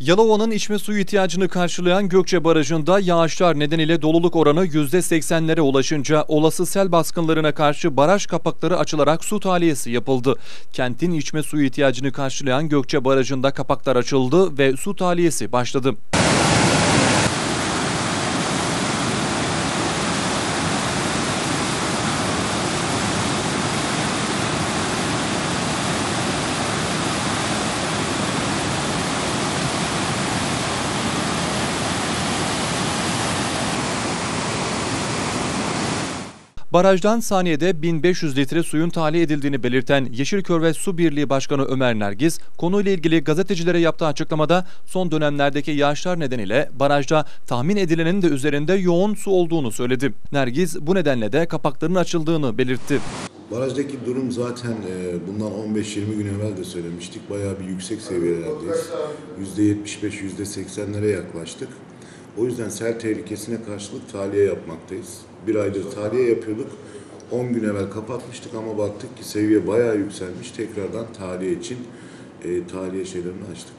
Yalova'nın içme suyu ihtiyacını karşılayan Gökçe Barajı'nda yağışlar nedeniyle doluluk oranı %80'lere ulaşınca olası sel baskınlarına karşı baraj kapakları açılarak su tahliyesi yapıldı. Kentin içme suyu ihtiyacını karşılayan Gökçe Barajı'nda kapaklar açıldı ve su tahliyesi başladı. Barajdan saniyede 1500 litre suyun tahliye edildiğini belirten Yeşilkörve Su Birliği Başkanı Ömer Nergiz, konuyla ilgili gazetecilere yaptığı açıklamada son dönemlerdeki yağışlar nedeniyle barajda tahmin edilenin de üzerinde yoğun su olduğunu söyledi. Nergiz bu nedenle de kapakların açıldığını belirtti. Barajdaki durum zaten e, bundan 15-20 gün evvel de söylemiştik. Bayağı bir yüksek seviyelerdeyiz. %75, %80'lere yaklaştık. O yüzden sel tehlikesine karşılık tahliye yapmaktayız. Bir aydır tahliye yapıyorduk. 10 gün evvel kapatmıştık ama baktık ki seviye bayağı yükselmiş. Tekrardan tahliye için e, tahliye şeylerini açtık.